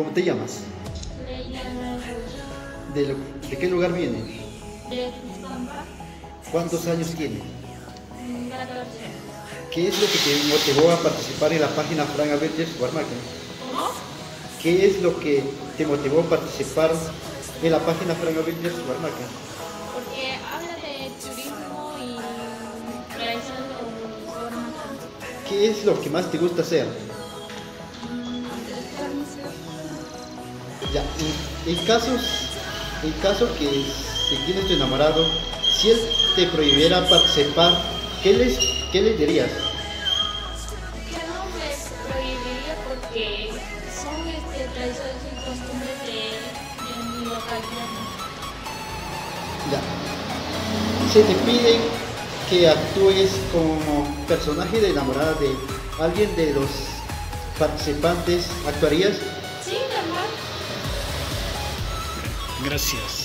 ¿Cómo te llamas? Leila. ¿De, lo- de qué lugar vienes? De Cristampa, ¿Cuántos años tienes? 14. ¿Qué es lo que te motivó a participar en la página Fran Avengers Guarmaca? ¿Cómo? ¿Qué es lo que te motivó a participar en la página Fran Avengers Guarmaca? Porque habla de turismo y tradición de. ¿Qué es lo que más te gusta hacer? Ya, en, en casos, en caso que si tienes tu enamorado, si él te prohibiera participar, ¿qué les, qué les dirías? Que no me prohibiría porque son este, tradiciones y costumbres de, de mi localidad. Ya. Se te pide que actúes como personaje de enamorada de alguien de los participantes, ¿actuarías? Gracias.